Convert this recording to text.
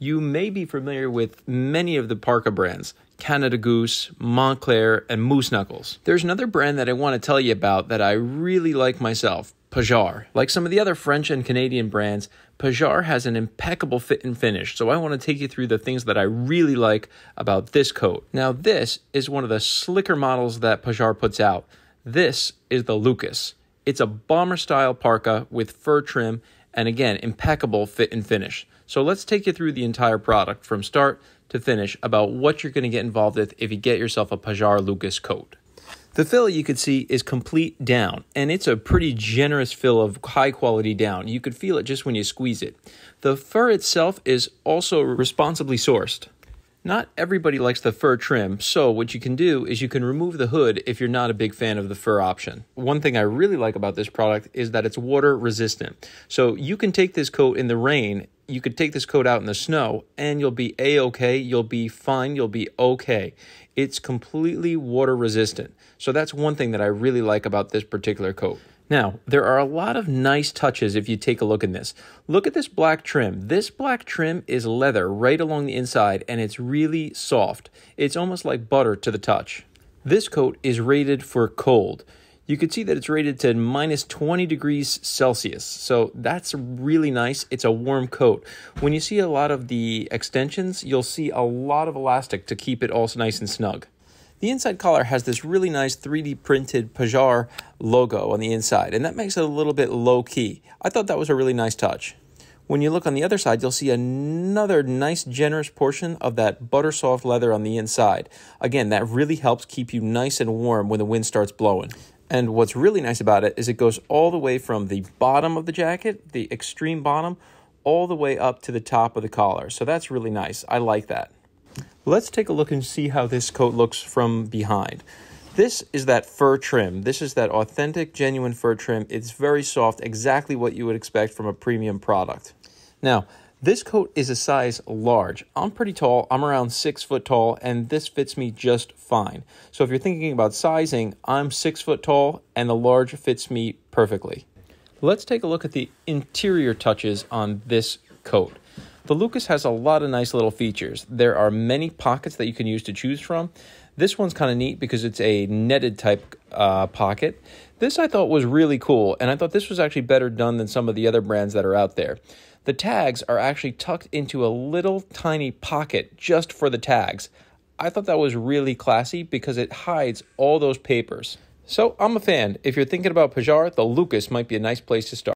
you may be familiar with many of the Parka brands. Canada Goose, Moncler, and Moose Knuckles. There's another brand that I want to tell you about that I really like myself, Pajar. Like some of the other French and Canadian brands, Pajar has an impeccable fit and finish. So I want to take you through the things that I really like about this coat. Now, this is one of the slicker models that Pajar puts out. This is the Lucas. It's a bomber style parka with fur trim and again, impeccable fit and finish. So let's take you through the entire product from start to finish about what you're going to get involved with if you get yourself a Pajar Lucas coat. The fill you could see is complete down, and it's a pretty generous fill of high quality down. You could feel it just when you squeeze it. The fur itself is also responsibly sourced. Not everybody likes the fur trim, so what you can do is you can remove the hood if you're not a big fan of the fur option. One thing I really like about this product is that it's water resistant. So you can take this coat in the rain, you could take this coat out in the snow, and you'll be a-okay, you'll be fine, you'll be okay. It's completely water resistant. So that's one thing that I really like about this particular coat. Now, there are a lot of nice touches if you take a look in this. Look at this black trim. This black trim is leather right along the inside and it's really soft. It's almost like butter to the touch. This coat is rated for cold. You can see that it's rated to minus 20 degrees Celsius. So that's really nice. It's a warm coat. When you see a lot of the extensions, you'll see a lot of elastic to keep it all nice and snug. The inside collar has this really nice 3D printed Pajar logo on the inside, and that makes it a little bit low key. I thought that was a really nice touch. When you look on the other side, you'll see another nice generous portion of that butter soft leather on the inside. Again, that really helps keep you nice and warm when the wind starts blowing. And what's really nice about it is it goes all the way from the bottom of the jacket, the extreme bottom, all the way up to the top of the collar. So that's really nice. I like that. Let's take a look and see how this coat looks from behind. This is that fur trim. This is that authentic, genuine fur trim. It's very soft, exactly what you would expect from a premium product. Now, this coat is a size large. I'm pretty tall. I'm around six foot tall, and this fits me just fine. So if you're thinking about sizing, I'm six foot tall, and the large fits me perfectly. Let's take a look at the interior touches on this coat. The Lucas has a lot of nice little features. There are many pockets that you can use to choose from. This one's kind of neat because it's a netted type uh, pocket. This I thought was really cool, and I thought this was actually better done than some of the other brands that are out there. The tags are actually tucked into a little tiny pocket just for the tags. I thought that was really classy because it hides all those papers. So I'm a fan. If you're thinking about Pajar, the Lucas might be a nice place to start.